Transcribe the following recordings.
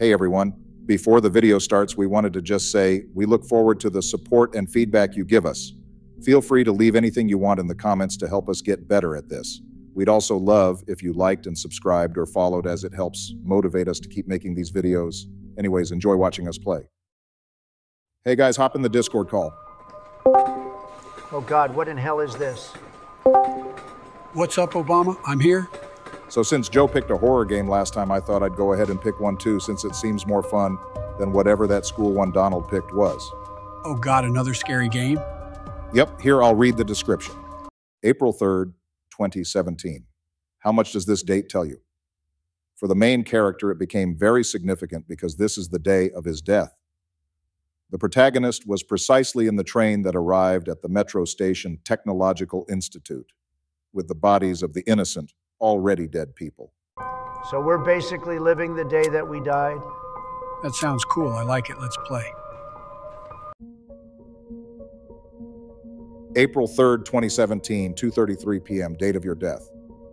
Hey everyone, before the video starts, we wanted to just say we look forward to the support and feedback you give us. Feel free to leave anything you want in the comments to help us get better at this. We'd also love if you liked and subscribed or followed as it helps motivate us to keep making these videos. Anyways, enjoy watching us play. Hey guys, hop in the Discord call. Oh God, what in hell is this? What's up, Obama? I'm here. So since Joe picked a horror game last time, I thought I'd go ahead and pick one too, since it seems more fun than whatever that school one Donald picked was. Oh God, another scary game? Yep, here I'll read the description. April 3rd, 2017. How much does this date tell you? For the main character, it became very significant because this is the day of his death. The protagonist was precisely in the train that arrived at the metro station Technological Institute with the bodies of the innocent, already dead people. So we're basically living the day that we died? That sounds cool. I like it. Let's play. April 3rd, 2017, 2:33 p.m., date of your death.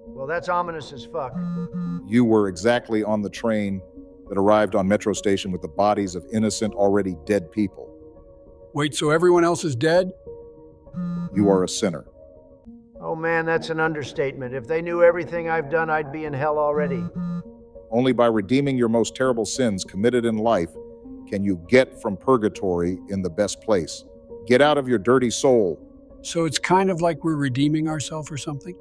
Well, that's ominous as fuck. You were exactly on the train that arrived on Metro Station with the bodies of innocent, already dead people. Wait, so everyone else is dead? You are a sinner. Oh man, that's an understatement. If they knew everything I've done, I'd be in hell already. Only by redeeming your most terrible sins committed in life can you get from purgatory in the best place. Get out of your dirty soul. So it's kind of like we're redeeming ourselves or something?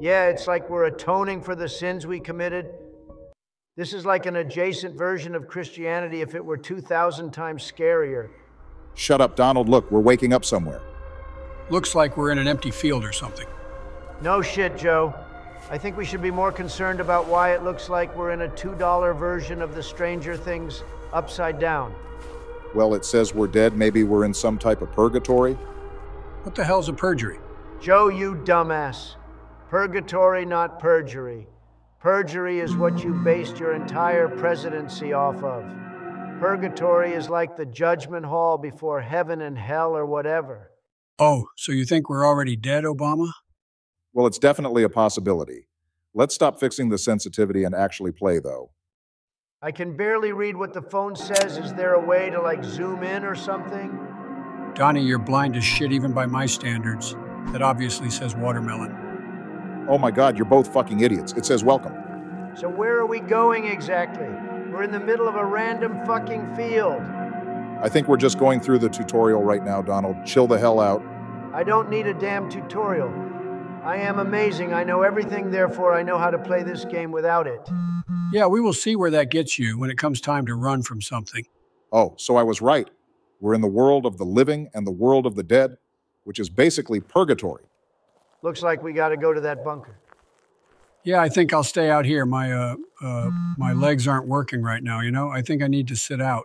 Yeah, it's like we're atoning for the sins we committed. This is like an adjacent version of Christianity if it were 2,000 times scarier. Shut up, Donald. Look, we're waking up somewhere. Looks like we're in an empty field or something. No shit, Joe. I think we should be more concerned about why it looks like we're in a $2 version of the Stranger Things upside down. Well, it says we're dead. Maybe we're in some type of purgatory. What the hell's a perjury? Joe, you dumbass. Purgatory, not perjury. Perjury is what you based your entire presidency off of. Purgatory is like the judgment hall before heaven and hell or whatever. Oh, so you think we're already dead, Obama? Well, it's definitely a possibility. Let's stop fixing the sensitivity and actually play, though. I can barely read what the phone says. Is there a way to like zoom in or something? Donnie, you're blind as shit even by my standards. That obviously says watermelon. Oh my god, you're both fucking idiots. It says welcome. So where are we going exactly? We're in the middle of a random fucking field. I think we're just going through the tutorial right now, Donald. Chill the hell out. I don't need a damn tutorial. I am amazing. I know everything, therefore I know how to play this game without it. Yeah, we will see where that gets you when it comes time to run from something. Oh, so I was right. We're in the world of the living and the world of the dead, which is basically purgatory. Looks like we gotta go to that bunker. Yeah, I think I'll stay out here. My uh, uh, my legs aren't working right now. You know, I think I need to sit out.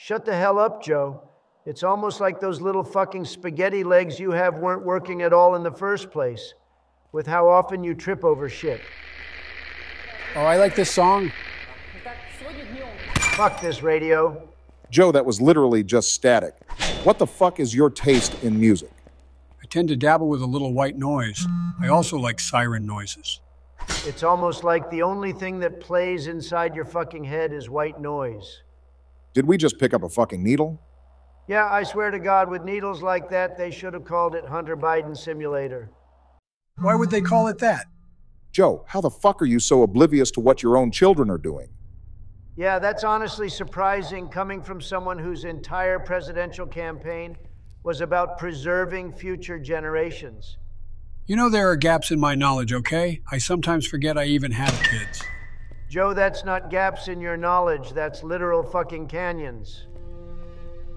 Shut the hell up, Joe. It's almost like those little fucking spaghetti legs you have weren't working at all in the first place, with how often you trip over shit. Oh, I like this song. Fuck this radio. Joe, that was literally just static. What the fuck is your taste in music? I tend to dabble with a little white noise. I also like siren noises. It's almost like the only thing that plays inside your fucking head is white noise. Did we just pick up a fucking needle? Yeah, I swear to God, with needles like that, they should have called it Hunter Biden Simulator. Why would they call it that? Joe, how the fuck are you so oblivious to what your own children are doing? Yeah, that's honestly surprising coming from someone whose entire presidential campaign was about preserving future generations. You know there are gaps in my knowledge, okay? I sometimes forget I even have kids. Joe, that's not gaps in your knowledge, that's literal fucking canyons.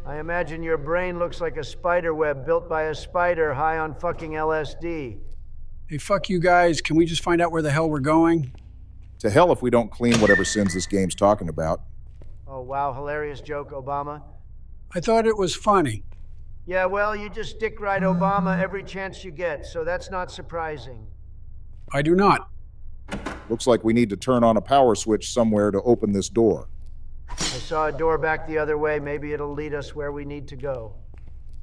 I imagine your brain looks like a spider web built by a spider high on fucking LSD. Hey, fuck you guys. Can we just find out where the hell we're going? To hell if we don't clean whatever sins this game's talking about. Oh, wow, hilarious joke, Obama. I thought it was funny. Yeah, well, you just dick ride Obama every chance you get, so that's not surprising. I do not. Looks like we need to turn on a power switch somewhere to open this door. I saw a door back the other way. Maybe it'll lead us where we need to go.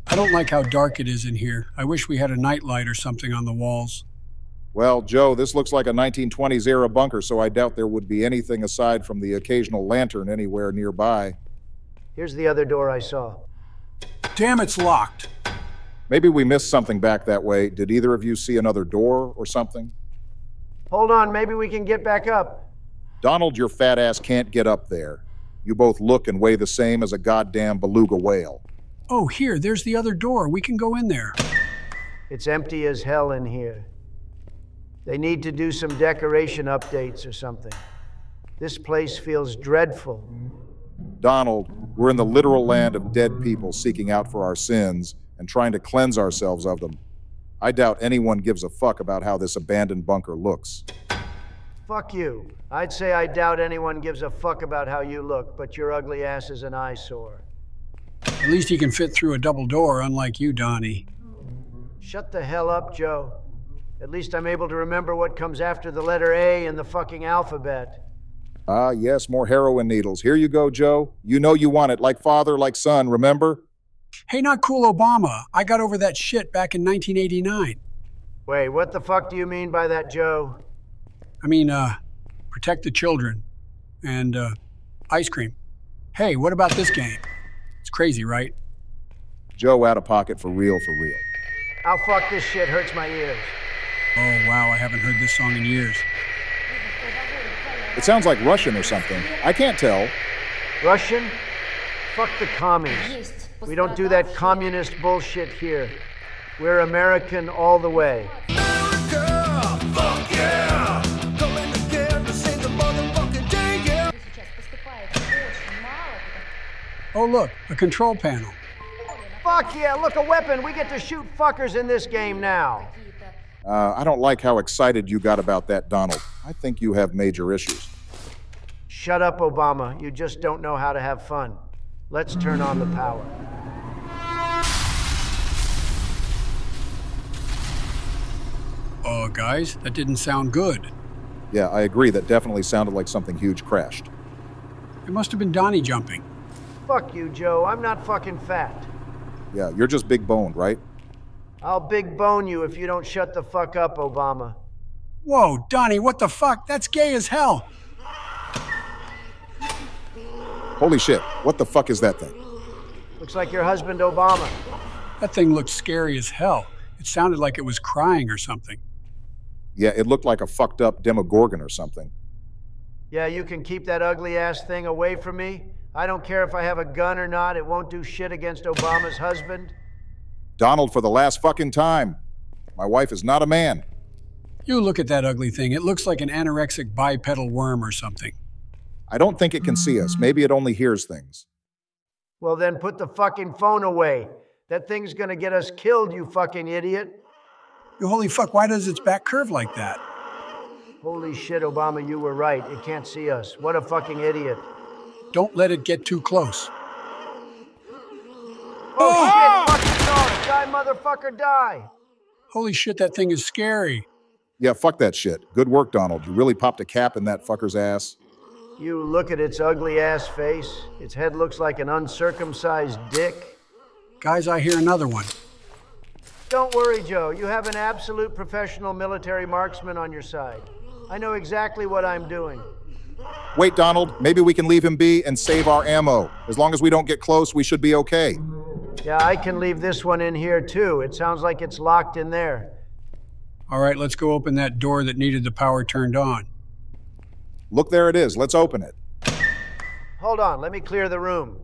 I don't like how dark it is in here. I wish we had a nightlight or something on the walls. Well, Joe, this looks like a 1920s era bunker, so I doubt there would be anything aside from the occasional lantern anywhere nearby. Here's the other door I saw. Damn, it's locked. Maybe we missed something back that way. Did either of you see another door or something? Hold on, maybe we can get back up. Donald, your fat ass can't get up there. You both look and weigh the same as a goddamn beluga whale. Oh, here, there's the other door. We can go in there. It's empty as hell in here. They need to do some decoration updates or something. This place feels dreadful. Donald, we're in the literal land of dead people seeking out for our sins and trying to cleanse ourselves of them. I doubt anyone gives a fuck about how this abandoned bunker looks. Fuck you. I'd say I doubt anyone gives a fuck about how you look, but your ugly ass is an eyesore. At least he can fit through a double door, unlike you, Donnie. Shut the hell up, Joe. At least I'm able to remember what comes after the letter A in the fucking alphabet. Ah, yes, more heroin needles. Here you go, Joe. You know you want it, like father, like son, remember? Hey, not cool Obama. I got over that shit back in 1989. Wait, what the fuck do you mean by that, Joe? I mean, uh, protect the children and, uh, ice cream. Hey, what about this game? It's crazy, right? Joe out of pocket for real, for real. How fuck this shit hurts my ears. Oh, wow, I haven't heard this song in years. It sounds like Russian or something. I can't tell. Russian? Fuck the commies. We don't do that communist bullshit here. We're American all the way. Oh, look, a control panel. Fuck yeah, look, a weapon. We get to shoot fuckers in this game now. Uh, I don't like how excited you got about that, Donald. I think you have major issues. Shut up, Obama. You just don't know how to have fun. Let's turn on the power. Oh, guys, that didn't sound good. Yeah, I agree. That definitely sounded like something huge crashed. It must have been Donnie jumping. Fuck you, Joe. I'm not fucking fat. Yeah, you're just big boned, right? I'll big bone you if you don't shut the fuck up, Obama. Whoa, Donnie, what the fuck? That's gay as hell. Holy shit, what the fuck is that thing? Looks like your husband, Obama. That thing looked scary as hell. It sounded like it was crying or something. Yeah, it looked like a fucked up Demogorgon or something. Yeah, you can keep that ugly ass thing away from me. I don't care if I have a gun or not, it won't do shit against Obama's husband. Donald, for the last fucking time. My wife is not a man. You look at that ugly thing. It looks like an anorexic bipedal worm or something. I don't think it can see us. Maybe it only hears things. Well, then put the fucking phone away. That thing's gonna get us killed, you fucking idiot. You holy fuck, why does its back curve like that? Holy shit, Obama, you were right. It can't see us. What a fucking idiot. Don't let it get too close. Oh, oh! shit, fucking dog. Die, motherfucker, die. Holy shit, that thing is scary. Yeah, fuck that shit. Good work, Donald. You really popped a cap in that fucker's ass. You look at its ugly ass face. Its head looks like an uncircumcised dick. Guys, I hear another one. Don't worry, Joe. You have an absolute professional military marksman on your side. I know exactly what I'm doing. Wait, Donald, maybe we can leave him be and save our ammo. As long as we don't get close, we should be okay. Yeah, I can leave this one in here too. It sounds like it's locked in there. All right, let's go open that door that needed the power turned on. Look, there it is. Let's open it. Hold on, let me clear the room.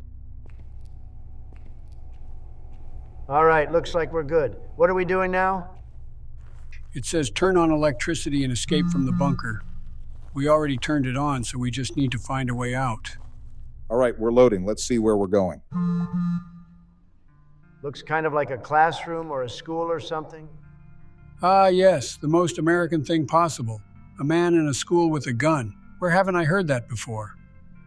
All right, looks like we're good. What are we doing now? It says turn on electricity and escape from the bunker. We already turned it on, so we just need to find a way out. All right, we're loading. Let's see where we're going. Looks kind of like a classroom or a school or something. Ah, yes, the most American thing possible. A man in a school with a gun. Where haven't I heard that before?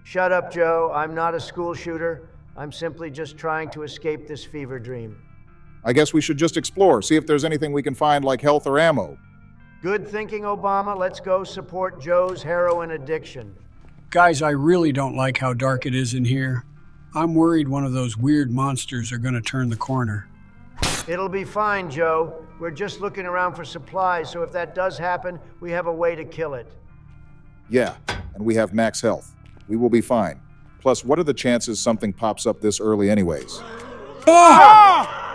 Shut up, Joe. I'm not a school shooter. I'm simply just trying to escape this fever dream. I guess we should just explore, see if there's anything we can find like health or ammo. Good thinking, Obama. Let's go support Joe's heroin addiction. Guys, I really don't like how dark it is in here. I'm worried one of those weird monsters are going to turn the corner. It'll be fine, Joe. We're just looking around for supplies, so if that does happen, we have a way to kill it. Yeah, and we have max health. We will be fine. Plus, what are the chances something pops up this early, anyways? Ah!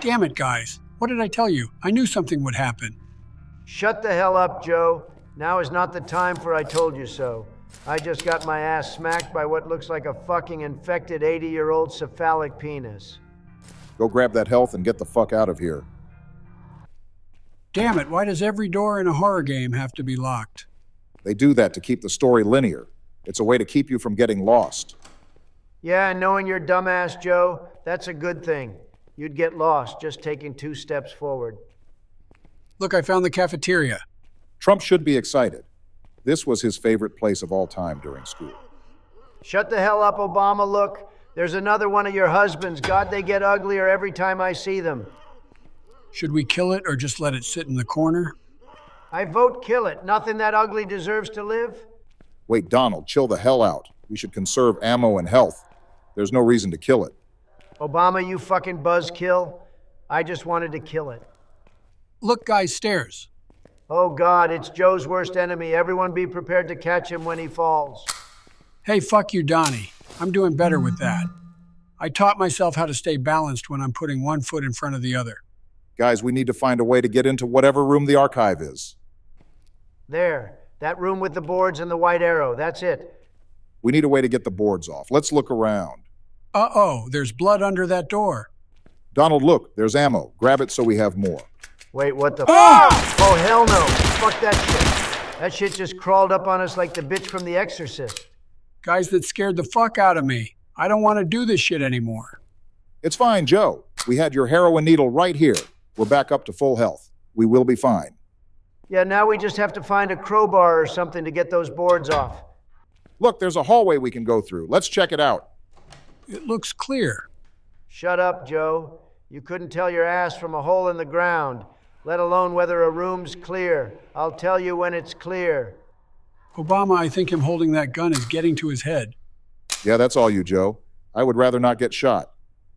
Damn it, guys. What did I tell you? I knew something would happen. Shut the hell up, Joe. Now is not the time for I told you so. I just got my ass smacked by what looks like a fucking infected 80 year old cephalic penis. Go grab that health and get the fuck out of here. Damn it, why does every door in a horror game have to be locked? They do that to keep the story linear. It's a way to keep you from getting lost. Yeah, and knowing your dumbass, Joe, that's a good thing. You'd get lost just taking two steps forward. Look, I found the cafeteria. Trump should be excited. This was his favorite place of all time during school. Shut the hell up, Obama. Look, there's another one of your husbands. God, they get uglier every time I see them. Should we kill it or just let it sit in the corner? I vote kill it. Nothing that ugly deserves to live. Wait, Donald, chill the hell out. We should conserve ammo and health. There's no reason to kill it. Obama, you fucking buzzkill. I just wanted to kill it. Look, guys, stairs. Oh God, it's Joe's worst enemy. Everyone be prepared to catch him when he falls. Hey, fuck you, Donnie. I'm doing better with that. I taught myself how to stay balanced when I'm putting one foot in front of the other. Guys, we need to find a way to get into whatever room the archive is. There, that room with the boards and the white arrow. That's it. We need a way to get the boards off. Let's look around. Uh oh, there's blood under that door. Donald, look, there's ammo. Grab it so we have more. Wait, what the? Ah! Oh hell no! Fuck that shit. That shit just crawled up on us like the bitch from The Exorcist. Guys, that scared the fuck out of me. I don't want to do this shit anymore. It's fine, Joe. We had your heroin needle right here. We're back up to full health. We will be fine. Yeah, now we just have to find a crowbar or something to get those boards off. Look, there's a hallway we can go through. Let's check it out. It looks clear. Shut up, Joe. You couldn't tell your ass from a hole in the ground, let alone whether a room's clear. I'll tell you when it's clear. Obama, I think him holding that gun is getting to his head. Yeah, that's all you, Joe. I would rather not get shot,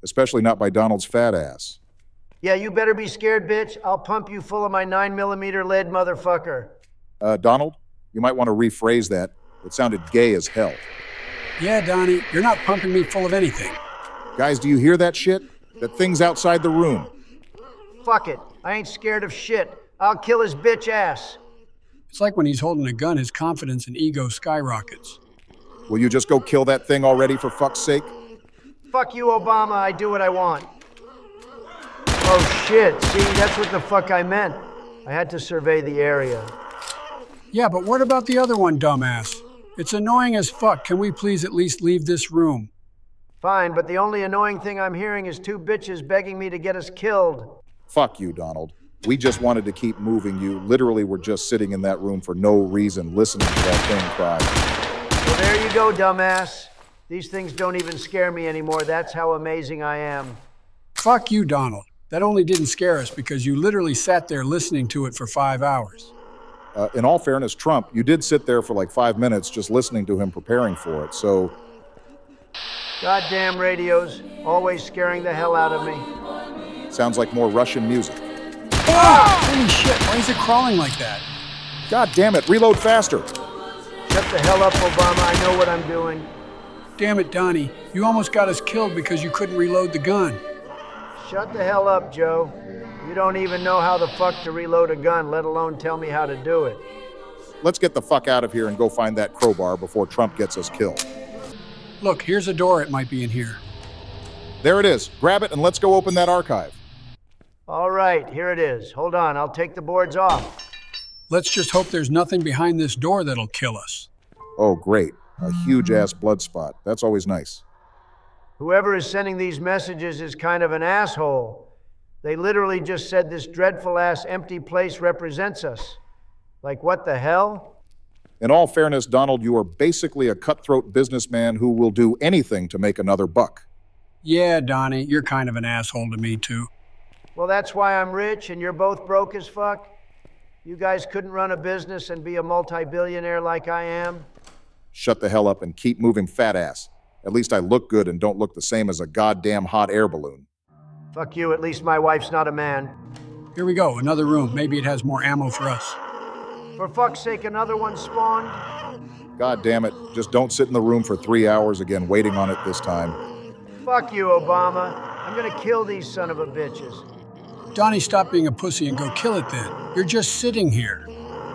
especially not by Donald's fat ass. Yeah, you better be scared, bitch. I'll pump you full of my 9 millimeter lead, motherfucker. Uh, Donald, you might want to rephrase that. It sounded gay as hell. Yeah, Donnie, you're not pumping me full of anything. Guys, do you hear that shit? That thing's outside the room. Fuck it. I ain't scared of shit. I'll kill his bitch ass. It's like when he's holding a gun, his confidence and ego skyrockets. Will you just go kill that thing already, for fuck's sake? Fuck you, Obama. I do what I want. Oh shit. See, that's what the fuck I meant. I had to survey the area. Yeah, but what about the other one, dumbass? It's annoying as fuck. Can we please at least leave this room? Fine, but the only annoying thing I'm hearing is two bitches begging me to get us killed. Fuck you, Donald. We just wanted to keep moving. You literally were just sitting in that room for no reason, listening to that thing cry. Well, there you go, dumbass. These things don't even scare me anymore. That's how amazing I am. Fuck you, Donald. That only didn't scare us because you literally sat there listening to it for five hours. Uh, in all fairness, Trump, you did sit there for like five minutes just listening to him preparing for it, so. Goddamn radios, always scaring the hell out of me. Sounds like more Russian music. Ah! Holy shit, why is it crawling like that? God damn it, reload faster. Shut the hell up, Obama. I know what I'm doing. Damn it, Donnie. You almost got us killed because you couldn't reload the gun. Shut the hell up, Joe. You don't even know how the fuck to reload a gun, let alone tell me how to do it. Let's get the fuck out of here and go find that crowbar before Trump gets us killed. Look, here's a door. It might be in here. There it is. Grab it and let's go open that archive. All right, here it is. Hold on, I'll take the boards off. Let's just hope there's nothing behind this door that'll kill us. Oh, great. A huge ass blood spot. That's always nice. Whoever is sending these messages is kind of an asshole. They literally just said this dreadful ass empty place represents us. Like, what the hell? In all fairness, Donald, you are basically a cutthroat businessman who will do anything to make another buck. Yeah, Donnie, you're kind of an asshole to me, too. Well, that's why I'm rich and you're both broke as fuck. You guys couldn't run a business and be a multi billionaire like I am. Shut the hell up and keep moving, fat ass. At least I look good and don't look the same as a goddamn hot air balloon. Fuck you, at least my wife's not a man. Here we go, another room. Maybe it has more ammo for us. For fuck's sake, another one spawned? God damn it. Just don't sit in the room for three hours again waiting on it this time. Fuck you, Obama. I'm gonna kill these son of a bitches. Donnie, stop being a pussy and go kill it then. You're just sitting here.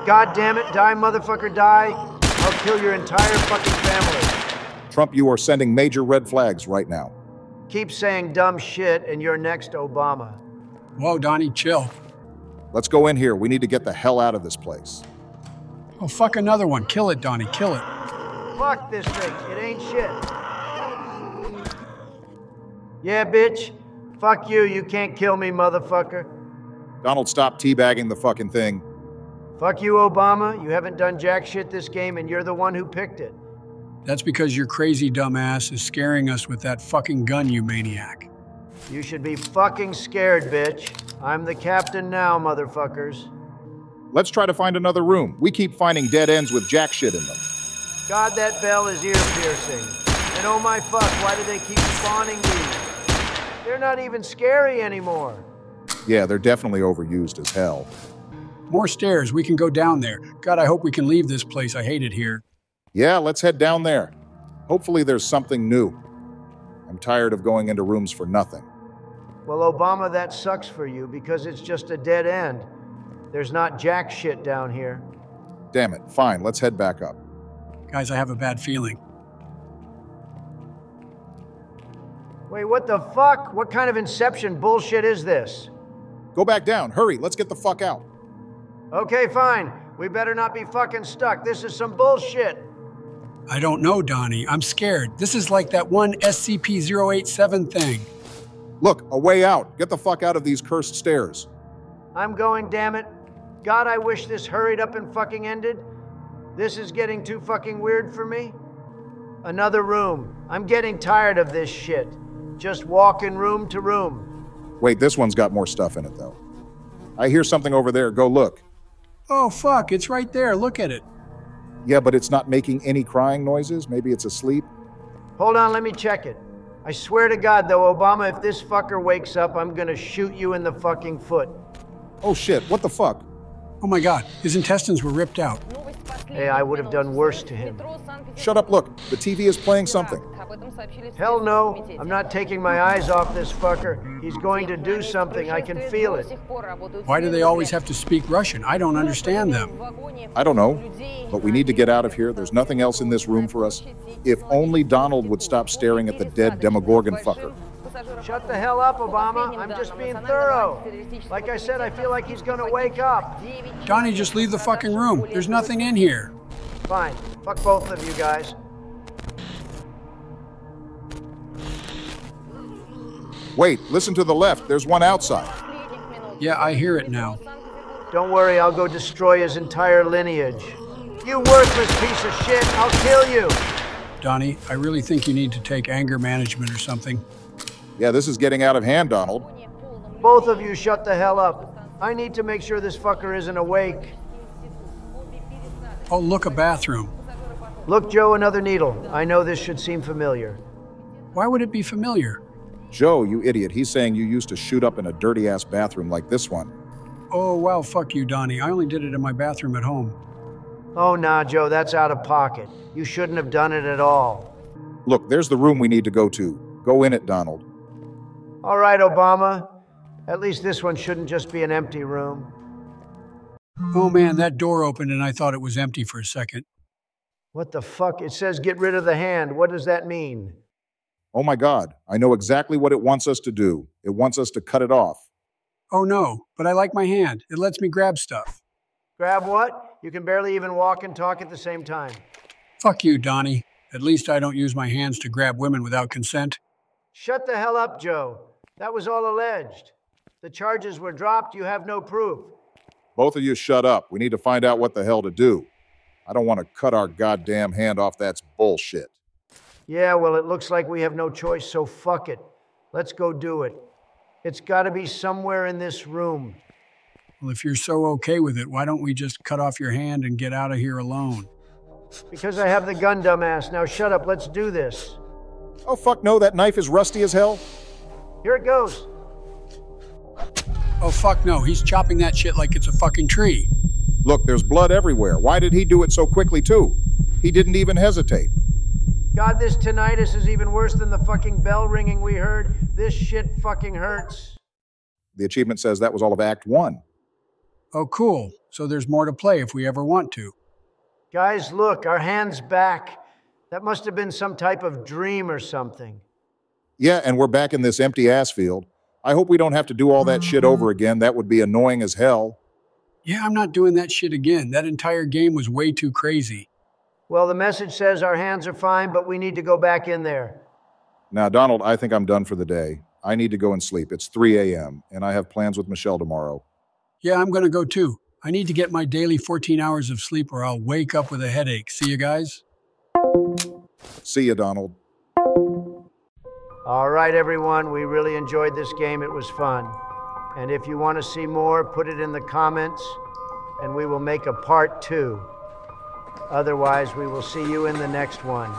God damn it, die, motherfucker, die. I'll kill your entire fucking family. Trump, you are sending major red flags right now. Keep saying dumb shit, and you're next, Obama. Whoa, Donnie, chill. Let's go in here. We need to get the hell out of this place. Oh, fuck another one. Kill it, Donnie, kill it. Fuck this thing, it ain't shit. Yeah, bitch. Fuck you, you can't kill me, motherfucker. Donald, stop teabagging the fucking thing. Fuck you, Obama. You haven't done jack shit this game, and you're the one who picked it. That's because your crazy dumbass is scaring us with that fucking gun, you maniac. You should be fucking scared, bitch. I'm the captain now, motherfuckers. Let's try to find another room. We keep finding dead ends with jack shit in them. God, that bell is ear piercing. And oh my fuck, why do they keep spawning these? They're not even scary anymore. Yeah, they're definitely overused as hell. More stairs. We can go down there. God, I hope we can leave this place. I hate it here. Yeah, let's head down there. Hopefully, there's something new. I'm tired of going into rooms for nothing. Well, Obama, that sucks for you because it's just a dead end. There's not jack shit down here. Damn it. Fine, let's head back up. Guys, I have a bad feeling. Wait, what the fuck? What kind of inception bullshit is this? Go back down. Hurry, let's get the fuck out. Okay, fine. We better not be fucking stuck. This is some bullshit. I don't know, Donnie. I'm scared. This is like that one SCP 087 thing. Look, a way out. Get the fuck out of these cursed stairs. I'm going, damn it. God, I wish this hurried up and fucking ended. This is getting too fucking weird for me. Another room. I'm getting tired of this shit. Just walking room to room. Wait, this one's got more stuff in it, though. I hear something over there. Go look. Oh, fuck. It's right there. Look at it. Yeah, but it's not making any crying noises. Maybe it's asleep. Hold on, let me check it. I swear to God, though, Obama, if this fucker wakes up, I'm gonna shoot you in the fucking foot. Oh shit, what the fuck? Oh my god, his intestines were ripped out. Hey, I would have done worse to him. Shut up, look. The TV is playing something. Hell no, I'm not taking my eyes off this fucker. He's going to do something, I can feel it. Why do they always have to speak Russian? I don't understand them. I don't know, but we need to get out of here. There's nothing else in this room for us. If only Donald would stop staring at the dead Demogorgon fucker. Shut the hell up, Obama. I'm just being thorough. Like I said, I feel like he's gonna wake up. Donnie, just leave the fucking room. There's nothing in here. Fine. Fuck both of you guys. Wait, listen to the left. There's one outside. Yeah, I hear it now. Don't worry, I'll go destroy his entire lineage. You worthless piece of shit, I'll kill you. Donnie, I really think you need to take anger management or something. Yeah, this is getting out of hand, Donald. Both of you shut the hell up. I need to make sure this fucker isn't awake. Oh, look, a bathroom. Look, Joe, another needle. I know this should seem familiar. Why would it be familiar? Joe, you idiot. He's saying you used to shoot up in a dirty ass bathroom like this one. Oh, well, fuck you, Donnie. I only did it in my bathroom at home. Oh, nah, Joe, that's out of pocket. You shouldn't have done it at all. Look, there's the room we need to go to. Go in it, Donald. All right, Obama. At least this one shouldn't just be an empty room. Oh man, that door opened and I thought it was empty for a second. What the fuck? It says get rid of the hand. What does that mean? Oh my God, I know exactly what it wants us to do. It wants us to cut it off. Oh no, but I like my hand. It lets me grab stuff. Grab what? You can barely even walk and talk at the same time. Fuck you, Donnie. At least I don't use my hands to grab women without consent. Shut the hell up, Joe. That was all alleged. The charges were dropped. You have no proof. Both of you shut up. We need to find out what the hell to do. I don't want to cut our goddamn hand off. That's bullshit. Yeah, well, it looks like we have no choice, so fuck it. Let's go do it. It's got to be somewhere in this room. Well, if you're so okay with it, why don't we just cut off your hand and get out of here alone? Because I have the gun, dumbass. Now shut up. Let's do this. Oh, fuck no, that knife is rusty as hell. Here it goes. Oh, fuck no. He's chopping that shit like it's a fucking tree. Look, there's blood everywhere. Why did he do it so quickly, too? He didn't even hesitate. God, this tinnitus is even worse than the fucking bell ringing we heard. This shit fucking hurts. The achievement says that was all of Act 1. Oh, cool. So there's more to play if we ever want to. Guys, look, our hand's back. That must have been some type of dream or something. Yeah, and we're back in this empty ass field. I hope we don't have to do all that shit over again. That would be annoying as hell. Yeah, I'm not doing that shit again. That entire game was way too crazy. Well, the message says our hands are fine, but we need to go back in there. Now, Donald, I think I'm done for the day. I need to go and sleep. It's 3 a.m., and I have plans with Michelle tomorrow. Yeah, I'm gonna go too. I need to get my daily 14 hours of sleep or I'll wake up with a headache. See you guys? See you, Donald. All right, everyone, we really enjoyed this game. It was fun. And if you want to see more, put it in the comments, and we will make a part two. Otherwise, we will see you in the next one.